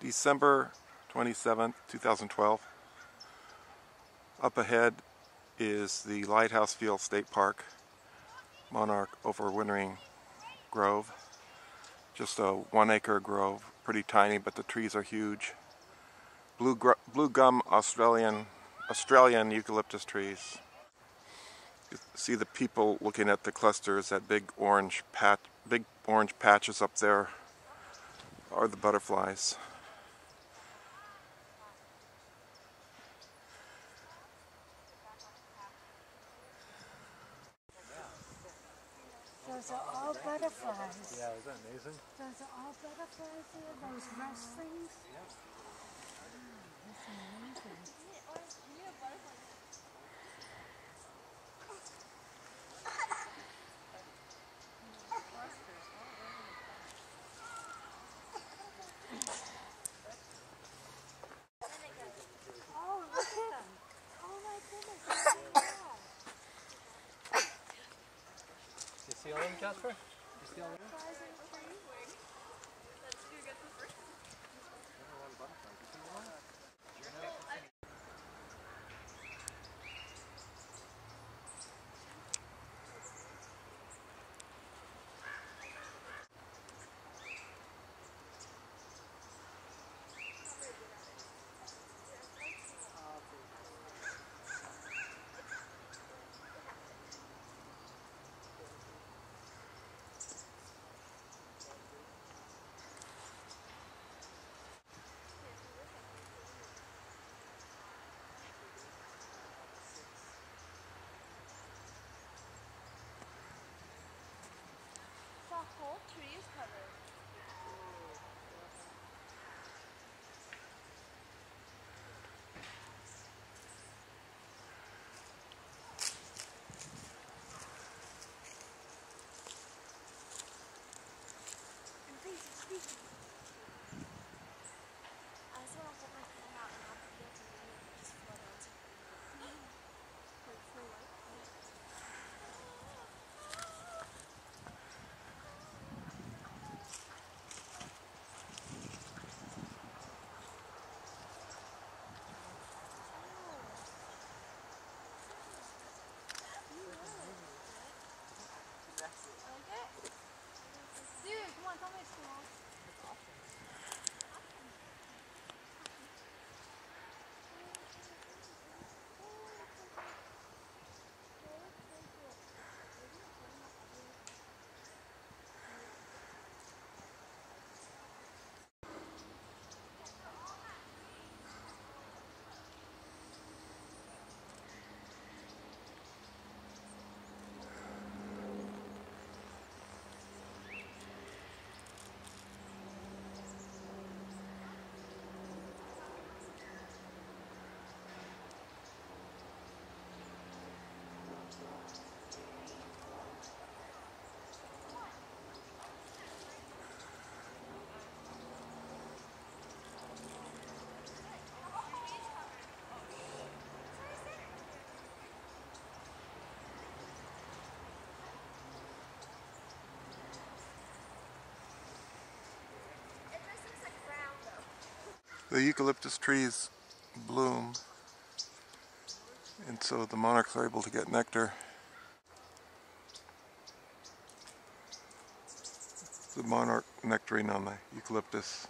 December 27th, 2012. Up ahead is the Lighthouse Field State Park, Monarch Overwintering Grove. Just a one acre grove, pretty tiny, but the trees are huge. Blue, blue gum Australian, Australian eucalyptus trees. You see the people looking at the clusters, that big orange patch, big orange patches up there are the butterflies. Those are all butterflies. Yeah, is that amazing? Those are all butterflies here, those rustlings. See all them, Jasper? You see all whole tree is covered. The eucalyptus trees bloom, and so the monarchs are able to get nectar. The monarch nectaring on the eucalyptus